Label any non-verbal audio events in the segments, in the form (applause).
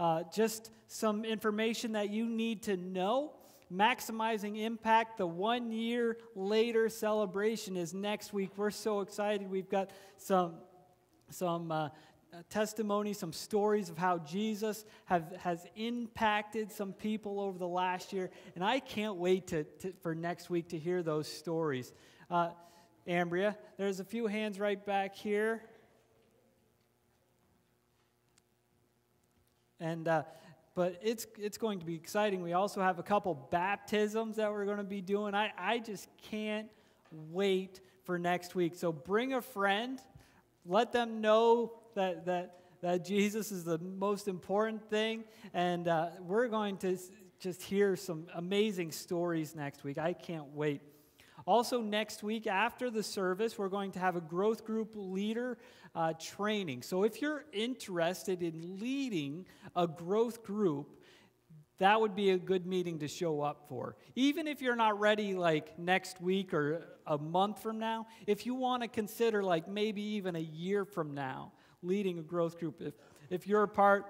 uh, just some information that you need to know. Maximizing Impact, the one year later celebration is next week. We're so excited. We've got some, some uh, testimony, some stories of how Jesus have, has impacted some people over the last year. And I can't wait to, to for next week to hear those stories. Uh, Ambria, there's a few hands right back here. And uh, but it's, it's going to be exciting. We also have a couple baptisms that we're going to be doing. I, I just can't wait for next week. So bring a friend, let them know that, that, that Jesus is the most important thing, and uh, we're going to just hear some amazing stories next week. I can't wait. Also, next week after the service, we're going to have a growth group leader uh, training. So, if you're interested in leading a growth group, that would be a good meeting to show up for. Even if you're not ready like next week or a month from now, if you want to consider like maybe even a year from now leading a growth group, if, if you're a part,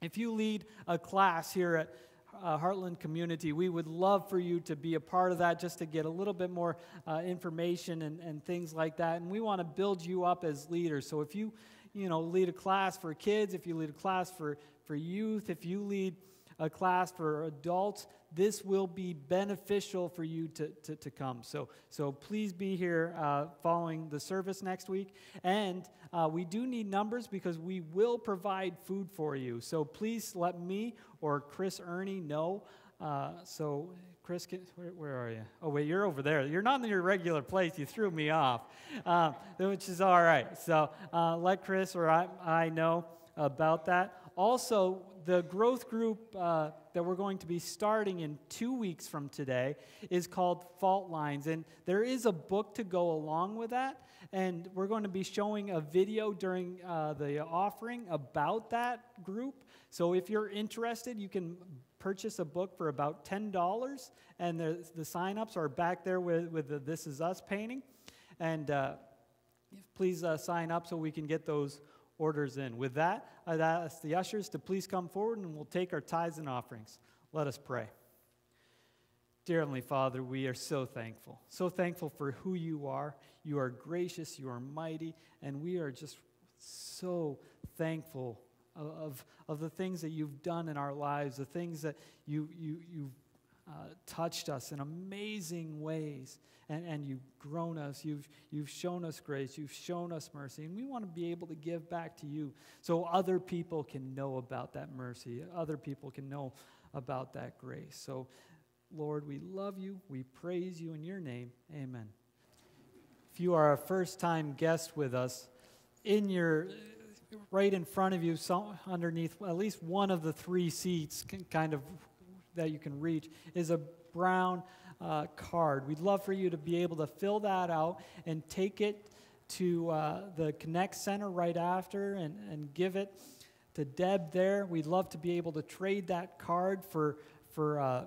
if you lead a class here at uh, Heartland community, we would love for you to be a part of that just to get a little bit more uh, information and, and things like that. And we want to build you up as leaders. So if you, you know, lead a class for kids, if you lead a class for, for youth, if you lead a class for adults, this will be beneficial for you to, to, to come. So, so please be here uh, following the service next week. And uh, we do need numbers because we will provide food for you. So please let me or Chris Ernie know. Uh, so, Chris, can, where, where, are you? Oh, wait, you're over there. You're not in your regular place. You threw me off, um, which is all right. So uh, let Chris or I, I know about that. Also, the growth group uh, that we're going to be starting in two weeks from today is called Fault Lines. And there is a book to go along with that. And we're going to be showing a video during uh, the offering about that group. So if you're interested, you can purchase a book for about $10. And the, the sign ups are back there with, with the This Is Us painting. And uh, please uh, sign up so we can get those orders in. With that, I'd ask the ushers to please come forward and we'll take our tithes and offerings. Let us pray. Dear Heavenly Father, we are so thankful. So thankful for who you are. You are gracious, you are mighty, and we are just so thankful of, of the things that you've done in our lives, the things that you, you, you've uh, touched us in amazing ways and, and you've grown us. You've, you've shown us grace. You've shown us mercy. And we want to be able to give back to you so other people can know about that mercy. Other people can know about that grace. So, Lord, we love you. We praise you in your name. Amen. If you are a first time guest with us, in your right in front of you, so underneath at least one of the three seats, can kind of that you can reach, is a brown uh, card. We'd love for you to be able to fill that out and take it to uh, the Connect Center right after and, and give it to Deb there. We'd love to be able to trade that card for, for uh,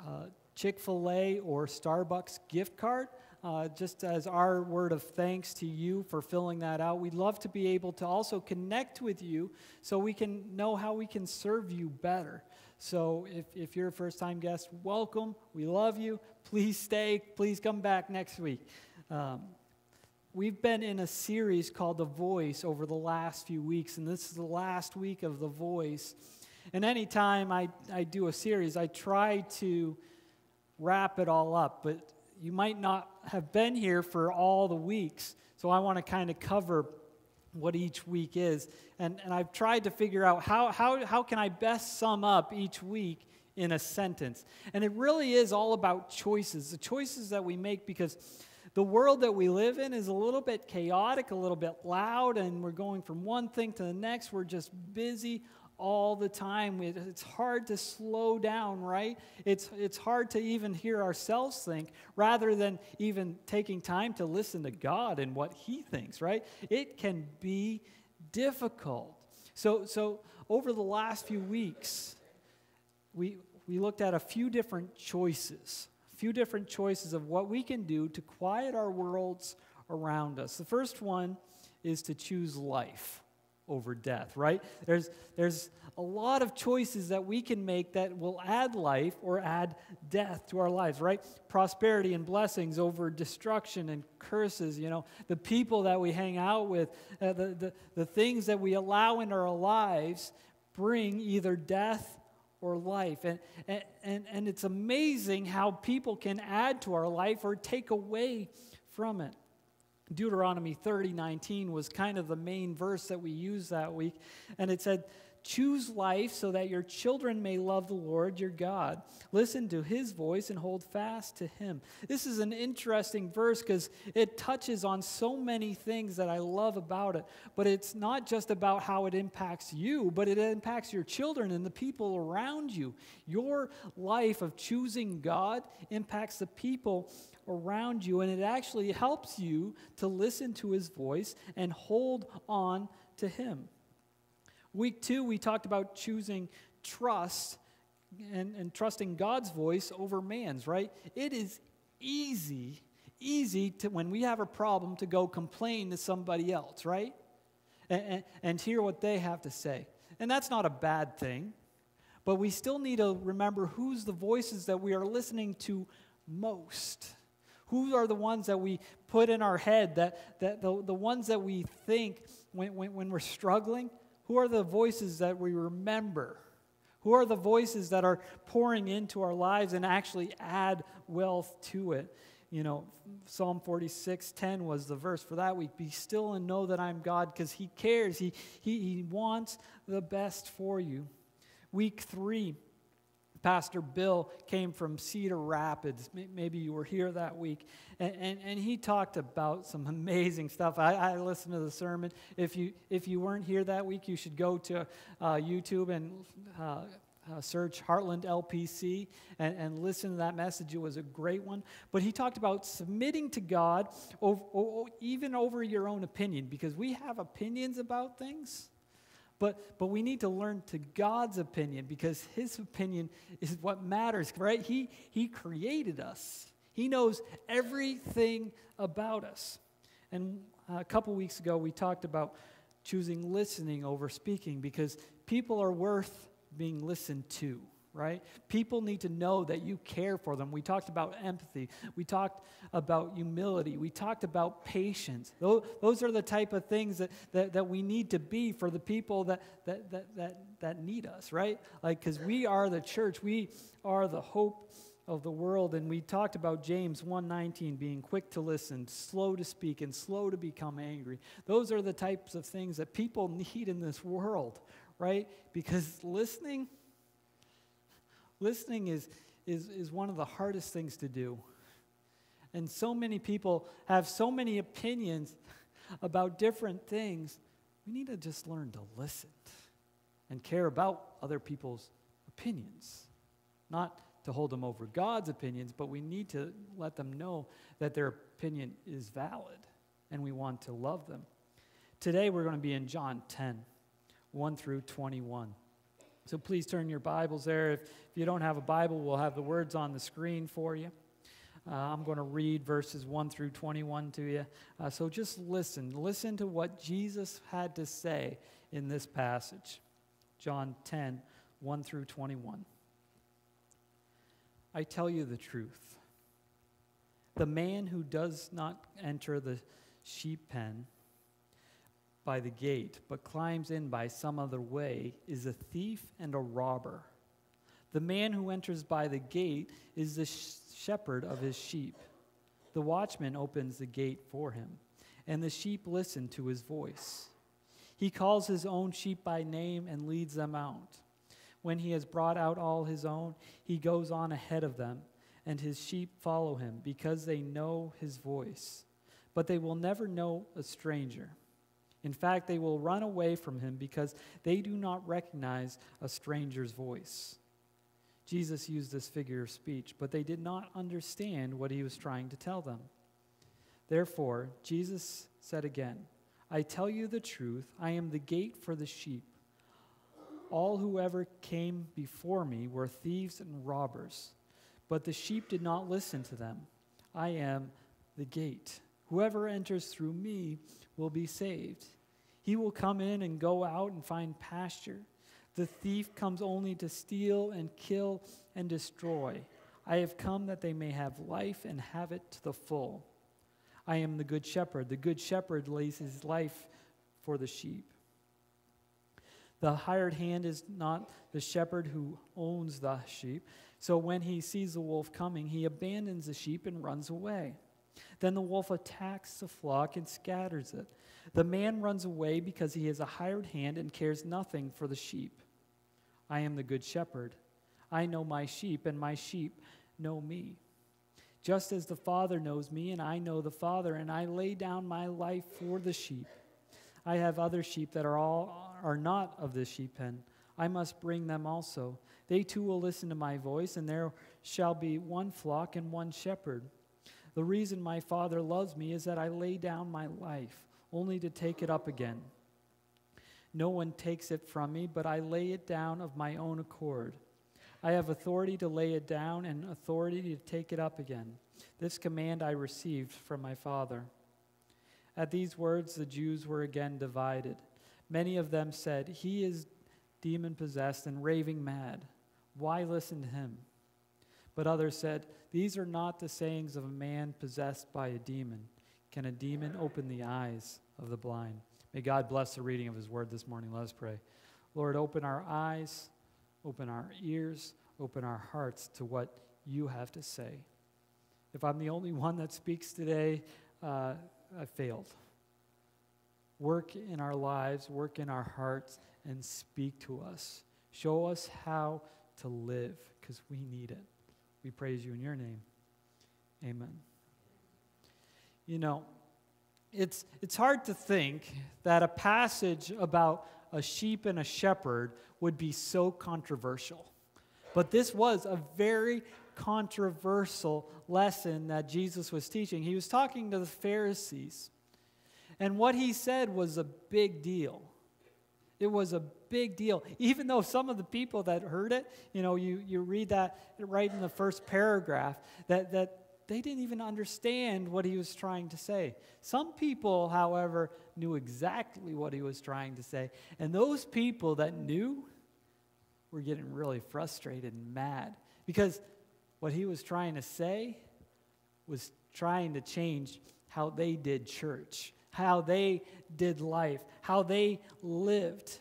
uh Chick fil A or Starbucks gift card. Uh, just as our word of thanks to you for filling that out. We'd love to be able to also connect with you so we can know how we can serve you better. So if, if you're a first time guest, welcome. We love you. Please stay. Please come back next week. Um, we've been in a series called The Voice over the last few weeks, and this is the last week of The Voice. And anytime I, I do a series, I try to wrap it all up, but you might not have been here for all the weeks. So I want to kind of cover what each week is. And, and I've tried to figure out how, how, how can I best sum up each week in a sentence. And it really is all about choices, the choices that we make because the world that we live in is a little bit chaotic, a little bit loud, and we're going from one thing to the next. We're just busy all the time. It's hard to slow down, right? It's, it's hard to even hear ourselves think rather than even taking time to listen to God and what He thinks, right? It can be difficult. So, so over the last few weeks, we, we looked at a few different choices, a few different choices of what we can do to quiet our worlds around us. The first one is to choose life over death, right? There's, there's a lot of choices that we can make that will add life or add death to our lives, right? Prosperity and blessings over destruction and curses, you know, the people that we hang out with, uh, the, the, the things that we allow in our lives bring either death or life. And, and, and it's amazing how people can add to our life or take away from it. Deuteronomy 30 19 was kind of the main verse that we used that week. And it said, Choose life so that your children may love the Lord your God. Listen to his voice and hold fast to him. This is an interesting verse because it touches on so many things that I love about it. But it's not just about how it impacts you, but it impacts your children and the people around you. Your life of choosing God impacts the people around you, and it actually helps you to listen to his voice and hold on to him. Week two, we talked about choosing trust and, and trusting God's voice over man's, right? It is easy, easy to, when we have a problem, to go complain to somebody else, right? And, and, and hear what they have to say. And that's not a bad thing, but we still need to remember who's the voices that we are listening to most. Who are the ones that we put in our head, that, that the, the ones that we think when, when, when we're struggling? Who are the voices that we remember? Who are the voices that are pouring into our lives and actually add wealth to it? You know, Psalm 46 10 was the verse for that week. Be still and know that I'm God because He cares. He, he, he wants the best for you. Week three, Pastor Bill came from Cedar Rapids. Maybe you were here that week. And, and, and he talked about some (laughs) amazing stuff. I, I, listened to the sermon. If you, if you weren't here that week, you should go to uh, YouTube and uh, uh, search Heartland LPC and, and listen to that message. It was a great one. But he talked about submitting to God over, even over your own opinion because we have opinions about things. But, but we need to learn to God's opinion because his opinion is what matters, right? He, he created us, he knows everything about us. And a couple weeks ago, we talked about choosing listening over speaking because people are worth being listened to right? People need to know that you care for them. We talked about empathy. We talked about humility. We talked about patience. Those, are the type of things that, that, that we need to be for the people that, that, that, that, that need us, right? Like, because we are the church, we are the hope of the world and we talked about James 1:19 being quick to listen, slow to speak and slow to become angry. Those are the types of things that people need in this world, right? Because listening Listening is, is, is one of the hardest things to do. And so many people have so many opinions about different things. We need to just learn to listen and care about other people's opinions. Not to hold them over God's opinions, but we need to let them know that their opinion is valid and we want to love them. Today we're going to be in John 10, 1 through 21. So please turn your Bibles there. If, if you don't have a Bible, we'll have the words on the screen for you. Uh, I'm going to read verses 1 through 21 to you. Uh, so just listen. Listen to what Jesus had to say in this passage. John 10, 1 through 21. I tell you the truth. The man who does not enter the sheep pen by the gate, but climbs in by some other way, is a thief and a robber. The man who enters by the gate is the shepherd of his sheep. The watchman opens the gate for him, and the sheep listen to his voice. He calls his own sheep by name and leads them out. When he has brought out all his own, he goes on ahead of them, and his sheep follow him because they know his voice. But they will never know a stranger. In fact, they will run away from him because they do not recognize a stranger's voice. Jesus used this figure of speech, but they did not understand what he was trying to tell them. Therefore, Jesus said again, I tell you the truth, I am the gate for the sheep. All who ever came before me were thieves and robbers, but the sheep did not listen to them. I am the gate. Whoever enters through me will be saved. He will come in and go out and find pasture. The thief comes only to steal and kill and destroy. I have come that they may have life and have it to the full. I am the good shepherd. The good shepherd lays his life for the sheep. The hired hand is not the shepherd who owns the sheep. So when he sees the wolf coming, he abandons the sheep and runs away. Then the wolf attacks the flock and scatters it. The man runs away because he is a hired hand and cares nothing for the sheep. I am the good shepherd. I know my sheep, and my sheep know me. Just as the Father knows me, and I know the Father, and I lay down my life for the sheep. I have other sheep that are all are not of this sheep pen. I must bring them also. They too will listen to my voice, and there shall be one flock and one shepherd. The reason my Father loves me is that I lay down my life, only to take it up again. No one takes it from me, but I lay it down of my own accord. I have authority to lay it down and authority to take it up again. This command I received from my Father. At these words, the Jews were again divided. Many of them said, He is demon possessed and raving mad. Why listen to him? But others said, These are not the sayings of a man possessed by a demon. Can a demon open the eyes of the blind? May God bless the reading of his word this morning. Let us pray. Lord, open our eyes, open our ears, open our hearts to what you have to say. If I'm the only one that speaks today, uh, I failed. Work in our lives, work in our hearts, and speak to us. Show us how to live because we need it. We praise you in your name. Amen. You know, it's, it's hard to think that a passage about a sheep and a shepherd would be so controversial. But this was a very controversial lesson that Jesus was teaching. He was talking to the Pharisees, and what he said was a big deal. It was a big deal. Even though some of the people that heard it, you know, you, you read that right in the first paragraph, that, that they didn't even understand what he was trying to say. Some people, however, knew exactly what he was trying to say. And those people that knew were getting really frustrated and mad because what he was trying to say was trying to change how they did church how they did life, how they lived.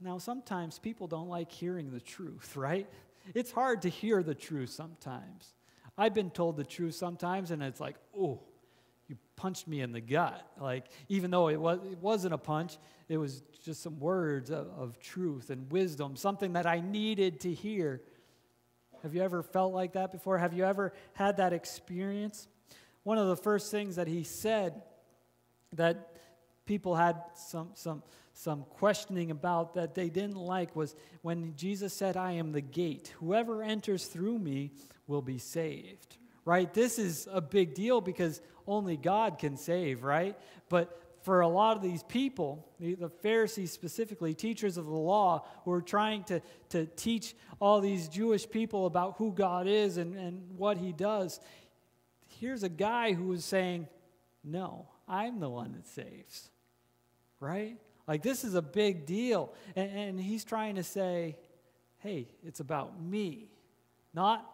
Now, sometimes people don't like hearing the truth, right? It's hard to hear the truth sometimes. I've been told the truth sometimes, and it's like, oh, you punched me in the gut. Like, even though it, was, it wasn't a punch, it was just some words of, of truth and wisdom, something that I needed to hear. Have you ever felt like that before? Have you ever had that experience? One of the first things that he said that people had some, some, some questioning about that they didn't like was when Jesus said, I am the gate. Whoever enters through me will be saved. Right? This is a big deal because only God can save, right? But for a lot of these people, the, Pharisees specifically, teachers of the law, who are trying to, to teach all these Jewish people about who God is and, and what he does, here's a guy who is saying, No, I'm the one that saves, right? Like, this is a big deal. And, and he's trying to say, hey, it's about me, not,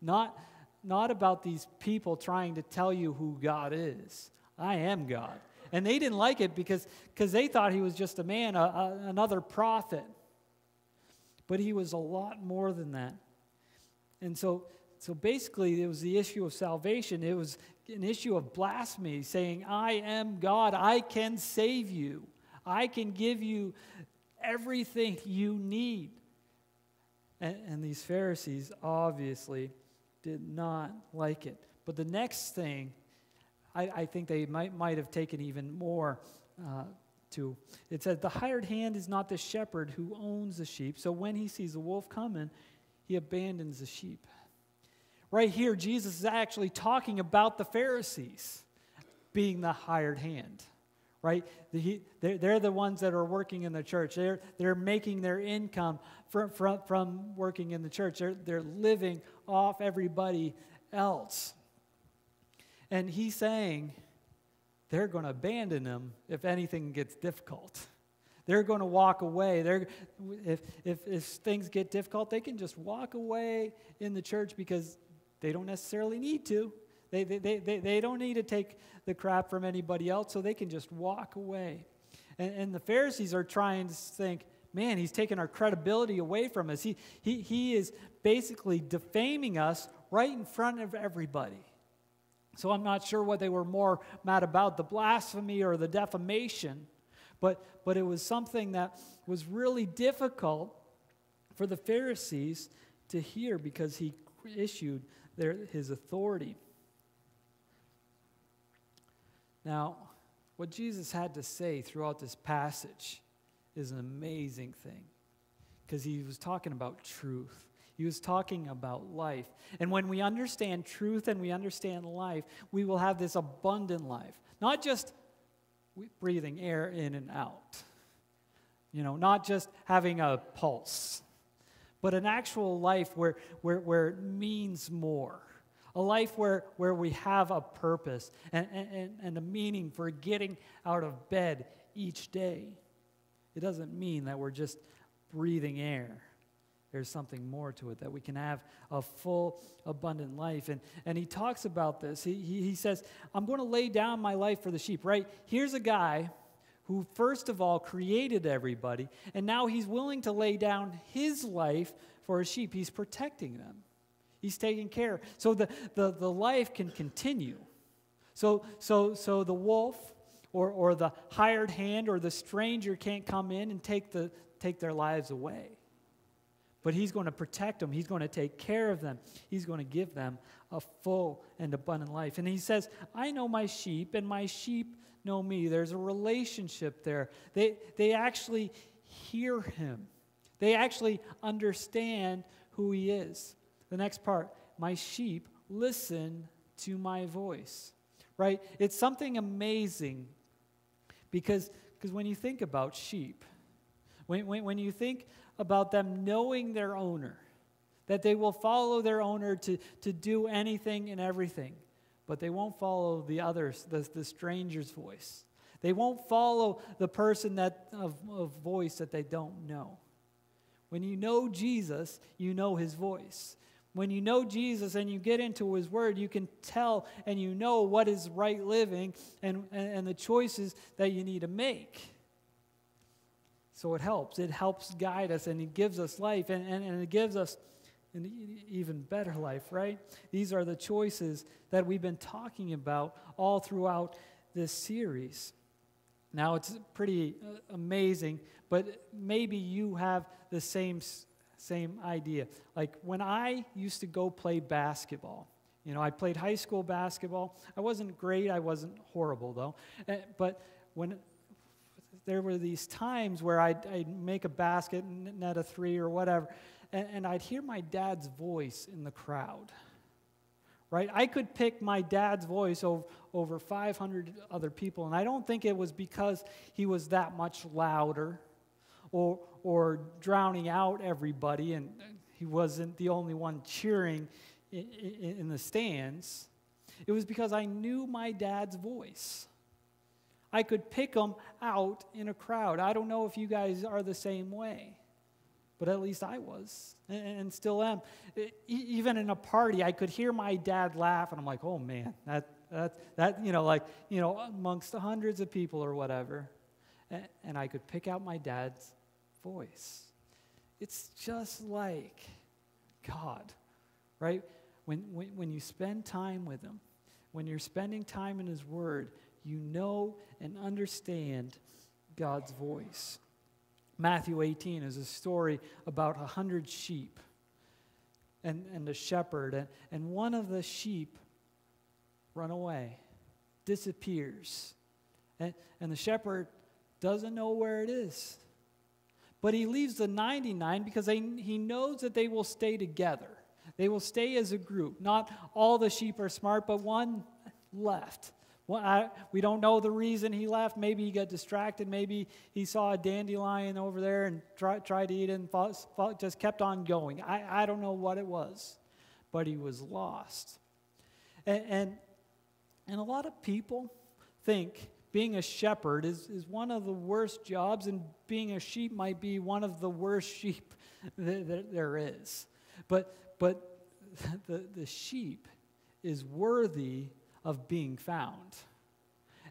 not, not about these people trying to tell you who God is. I am God. And they didn't like it because they thought he was just a man, a, a, another prophet. But he was a lot more than that. And so, so basically, it was the issue of salvation. It was an issue of blasphemy, saying, I am God, I can save you, I can give you everything you need. And, and these Pharisees obviously did not like it. But the next thing, I, I think they might, might have taken even more uh, to. It says, The hired hand is not the shepherd who owns the sheep. So when he sees a wolf coming, he abandons the sheep right here, Jesus is actually talking about the Pharisees being the hired hand, right? they're, the ones that are working in the church. They're, they're making their income from, from, from working in the church. They're, they're living off everybody else. And he's saying, they're going to abandon him if anything gets difficult. They're going to walk away. They're, if, if, if things get difficult, they can just walk away in the church because they don't necessarily need to. They, they, they, they, don't need to take the crap from anybody else, so they can just walk away. And, and the Pharisees are trying to think, man, he's taking our credibility away from us. He, he, he is basically defaming us right in front of everybody. So I'm not sure what they were more mad about the blasphemy or the defamation, but, but it was something that was really difficult for the Pharisees to hear because he issued their, his authority. Now, what Jesus had to say throughout this passage is an amazing thing because he was talking about truth. He was talking about life. And when we understand truth and we understand life, we will have this abundant life. Not just breathing air in and out, you know, not just having a pulse, but an actual life where, where, where it means more. A life where, where we have a purpose and, and, and a meaning for getting out of bed each day. It doesn't mean that we're just breathing air. There's something more to it, that we can have a full, abundant life. And, and he talks about this. He, he, he says, I'm going to lay down my life for the sheep, right? Here's a guy who, first of all, created everybody, and now he's willing to lay down his life for his sheep. He's protecting them, he's taking care. So the, the, the life can continue. So, so, so the wolf or, or the hired hand or the stranger can't come in and take, the, take their lives away. But he's going to protect them. He's going to take care of them. He's going to give them a full and abundant life. And he says, I know my sheep, and my sheep know me. There's a relationship there. They, they actually hear him, they actually understand who he is. The next part my sheep listen to my voice, right? It's something amazing because, because when you think about sheep, when, when, when you think about them knowing their owner, that they will follow their owner to, to do anything and everything, but they won't follow the others, the, the stranger's voice. They won't follow the person that, of, of voice that they don't know. When you know Jesus, you know his voice. When you know Jesus and you get into his word, you can tell and you know what is right living and, and, and the choices that you need to make. So it helps. It helps guide us and it gives us life and, and, and it gives us an even better life, right? These are the choices that we've been talking about all throughout this series. Now, it's pretty uh, amazing, but maybe you have the same same idea. Like when I used to go play basketball, you know, I played high school basketball. I wasn't great, I wasn't horrible though. Eh, but when there were these times where I'd, I'd make a basket, and net a three or whatever, and, and I'd hear my dad's voice in the crowd. Right? I could pick my dad's voice over, over 500 other people, and I don't think it was because he was that much louder or, or drowning out everybody, and he wasn't the only one cheering in, in, in the stands. It was because I knew my dad's voice. I could pick him out in a crowd. I don't know if you guys are the same way, but at least I was and still am. Even in a party, I could hear my dad laugh, and I'm like, oh man, that, that, that you know, like, you know, amongst hundreds of people or whatever. And I could pick out my dad's voice. It's just like God, right? When, when, when you spend time with Him, when you're spending time in His Word, you know and understand God's voice. Matthew 18 is a story about a hundred sheep and, and a shepherd, and, and one of the sheep run away, disappears. And, and the shepherd doesn't know where it is. But he leaves the 99 because they, he knows that they will stay together. They will stay as a group. Not all the sheep are smart, but one left. Well, I, we don't know the reason he left. Maybe he got distracted. Maybe he saw a dandelion over there and try, tried to eat it and fought, fought, just kept on going. I, I don't know what it was, but he was lost. And, and, and a lot of people think being a shepherd is, is one of the worst jobs, and being a sheep might be one of the worst sheep (laughs) that, that there is. But, but (laughs) the, the sheep is worthy of being found.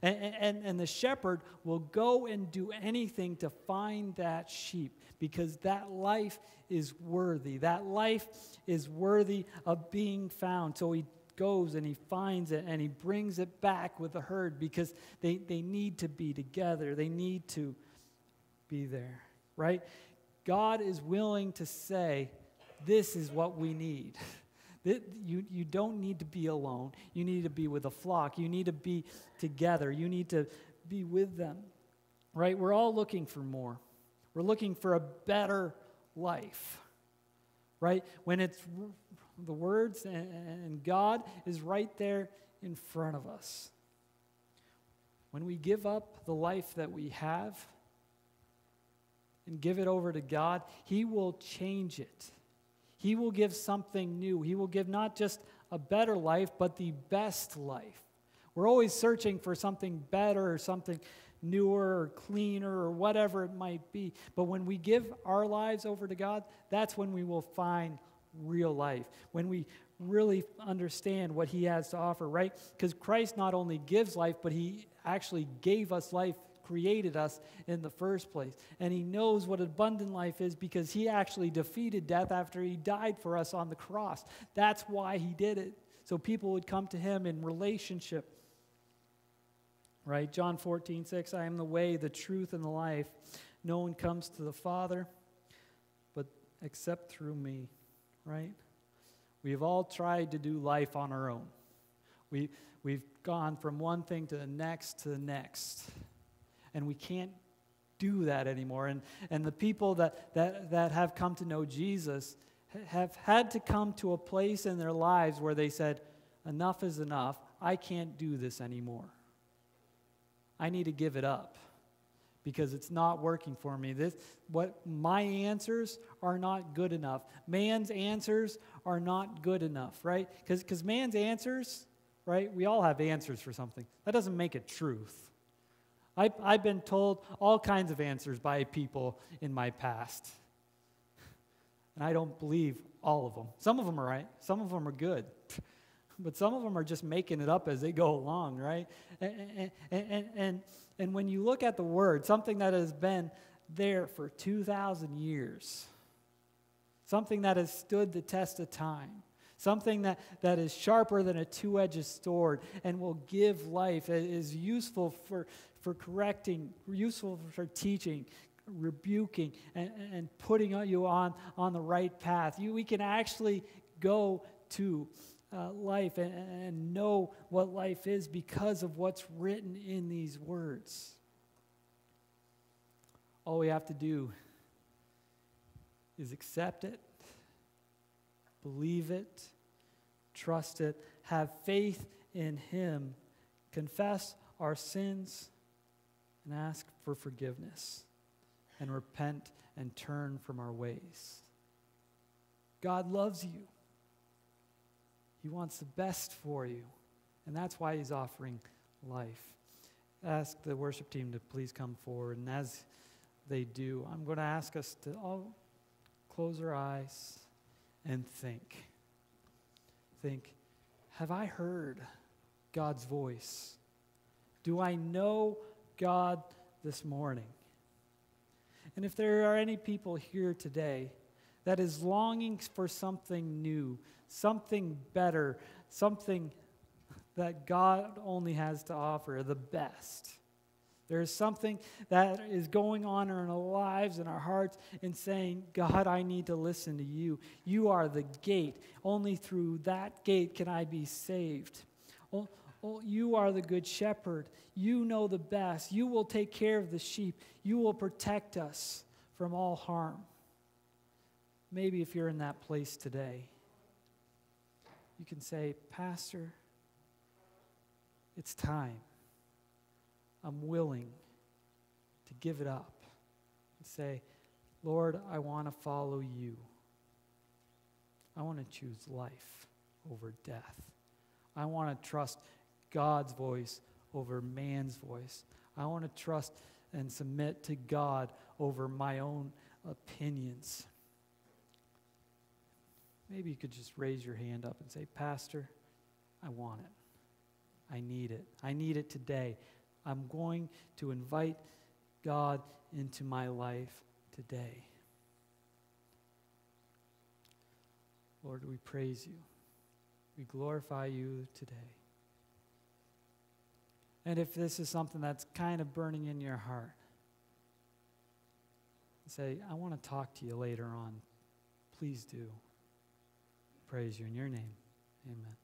And, and, and the shepherd will go and do anything to find that sheep because that life is worthy. That life is worthy of being found. So he goes and he finds it and he brings it back with the herd because they, they need to be together. They need to be there, right? God is willing to say, This is what we need. (laughs) You, you don't need to be alone. You need to be with a flock. You need to be together. You need to be with them, right? We're all looking for more. We're looking for a better life, right? When it's the words and God is right there in front of us. When we give up the life that we have and give it over to God, He will change it. He will give something new. He will give not just a better life, but the best life. We're always searching for something better or something newer or cleaner or whatever it might be. But when we give our lives over to God, that's when we will find real life. When we really understand what He has to offer, right? Because Christ not only gives life, but He actually gave us life created us in the first place. And He knows what abundant life is because He actually defeated death after He died for us on the cross. That's why He did it. So people would come to Him in relationship. Right? John 14, 6 I am the way, the truth, and the life. No one comes to the Father but except through me. Right? We have all tried to do life on our own. We, we've gone from one thing to the next to the next and we can't do that anymore. And, and the people that, that, that have come to know Jesus have had to come to a place in their lives where they said, Enough is enough. I can't do this anymore. I need to give it up because it's not working for me. This, what my answers are not good enough. Man's answers are not good enough, right? Because man's answers, right? We all have answers for something. That doesn't make it truth. I, I've been told all kinds of answers by people in my past. And I don't believe all of them. Some of them are right, some of them are good. But some of them are just making it up as they go along, right? And, and, and, and when you look at the word, something that has been there for 2,000 years, something that has stood the test of time, something that, that is sharper than a two edged sword and will give life, is useful for, for correcting, useful for teaching, rebuking, and, and putting you on, on the right path. You, we can actually go to uh, life and, and know what life is because of what's written in these words. All we have to do is accept it, believe it, trust it, have faith in Him, confess our sins and ask for forgiveness and repent and turn from our ways. God loves you. He wants the best for you, and that's why He's offering life. Ask the worship team to please come forward, and as they do, I'm going to ask us to all close our eyes and think. Think, have I heard God's voice? Do I know God this morning. And if there are any people here today that is longing for something new, something better, something that God only has to offer, the best. There is something that is going on in our lives and our hearts and saying, God, I need to listen to you. You are the gate. Only through that gate can I be saved. Oh, oh, you are the good shepherd. You know the best. You will take care of the sheep. You will protect us from all harm. Maybe if you're in that place today, you can say, Pastor, it's time. I'm willing to give it up and say, Lord, I want to follow you. I want to choose life over death. I want to trust God's voice over man's voice. I want to trust and submit to God over my own opinions. Maybe you could just raise your hand up and say, Pastor, I want it. I need it. I need it today. I'm going to invite God into my life today. Lord, we praise you. We glorify you today. And if this is something that's kind of burning in your heart, say, I want to talk to you later on. Please do. Praise you in your name. Amen.